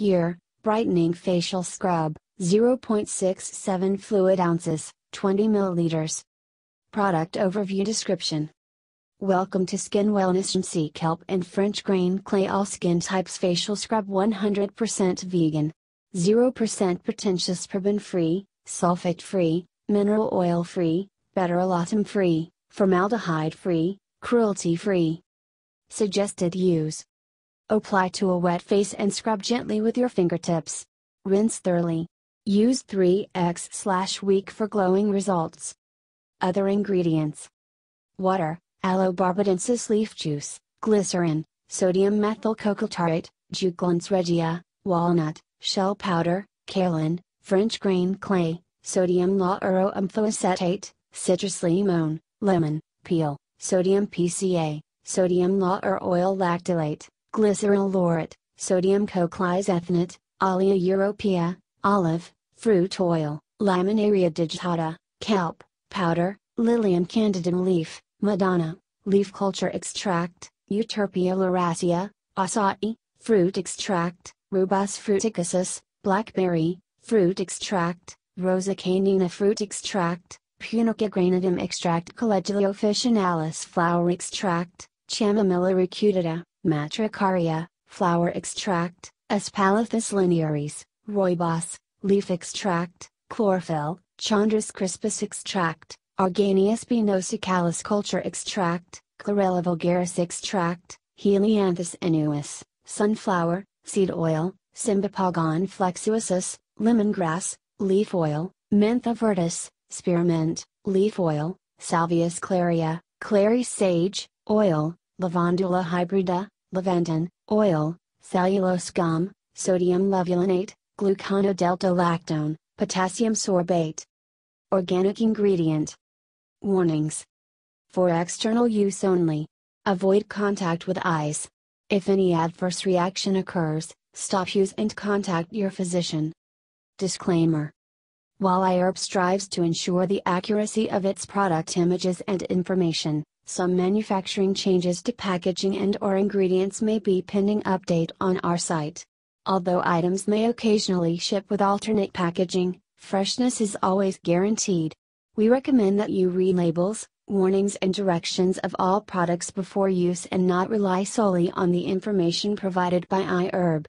Year, Brightening Facial Scrub, 0.67 fluid ounces, 20 milliliters. Product Overview Description Welcome to Skin Wellness from Sea Kelp and French Green Clay All Skin Types Facial Scrub 100% vegan. 0% pretentious paraben free, sulfate free, mineral oil free, beta free, formaldehyde free, cruelty free. Suggested use Apply to a wet face and scrub gently with your fingertips. Rinse thoroughly. Use 3x week for glowing results. Other ingredients Water, aloe barbadensis leaf juice, glycerin, sodium methyl tartrate, Juglans regia, walnut, shell powder, kaolin, French green clay, sodium lauroamphoacetate, citrus limon, lemon, peel, sodium PCA, sodium lauroyl lactylate, glyceryl laurate, sodium cocoyl isethionate, olea europaea, olive, fruit oil, laminaria digitata, kelp, powder, lilium candidum leaf, madonna, leaf culture extract, euterpe oleracea, acai, fruit extract, rubus fruticosus, blackberry, fruit extract, rosa canina fruit extract, punica granatum extract calendula officinalis flower extract, chamomilla recutita, Matricaria, flower extract, Aspalathus linearis, rooibos, leaf extract, chlorophyll, Chondrus crispus extract, Argania spinosa culture extract, Chlorella vulgaris extract, Helianthus annuus, sunflower, seed oil, Cymbopogon flexuosus, lemongrass, leaf oil, Mentha viridis, spearmint, leaf oil, Salvia sclarea, clary sage, oil, Lavandula hybrida, lavandin, oil, cellulose gum, sodium levulinate, gluconodelta-lactone, potassium sorbate. Organic ingredient. Warnings. For external use only. Avoid contact with eyes. If any adverse reaction occurs, stop use and contact your physician. Disclaimer. While iHerb strives to ensure the accuracy of its product images and information, some manufacturing changes to packaging and or ingredients may be pending update on our site. Although items may occasionally ship with alternate packaging, freshness is always guaranteed. We recommend that you read labels, warnings and directions of all products before use and not rely solely on the information provided by iHerb.